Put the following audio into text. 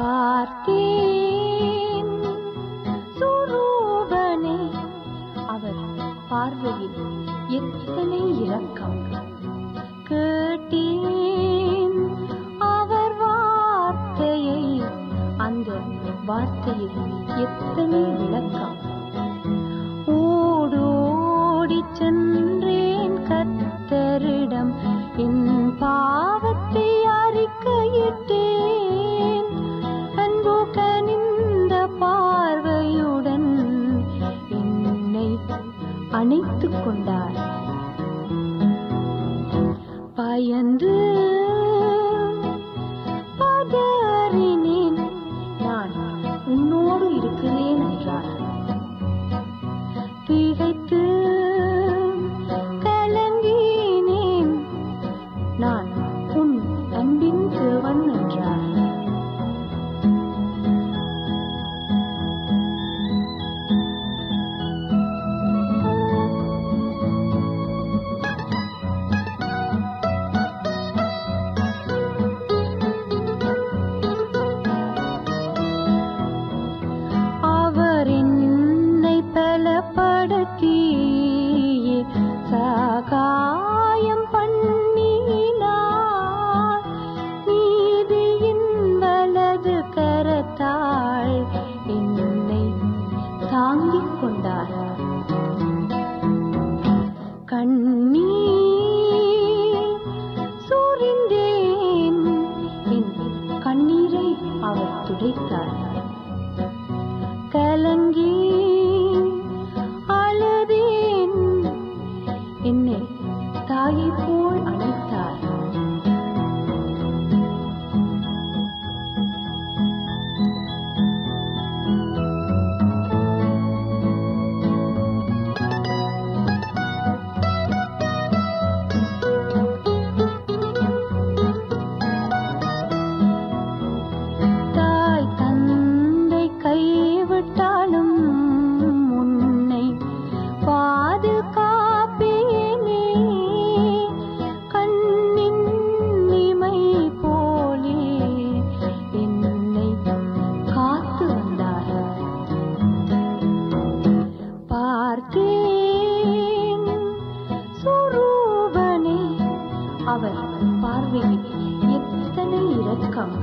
பார்த்தேன் சுரூபனே அவர் பார்வையில் எத்தனை இரக்கம் கேட்டேன். அவர் வார்த்தையை அந்த வார்த்தையில் எத்தனை விளக்கம் அணைத்துக் கொண்டார் பயந்து பதறினேன் நான் உன்னோடு இருக்கிறேன் என்றார். திகைத்து கலங்கினேன். நான் உன் அன்பின் சகாயம் பண்ணினார். நீதியின் வலது கரத்தார் பார்த்தேன் சுரூபனே அவர் பார்வையில் எத்தனை இரக்கம்.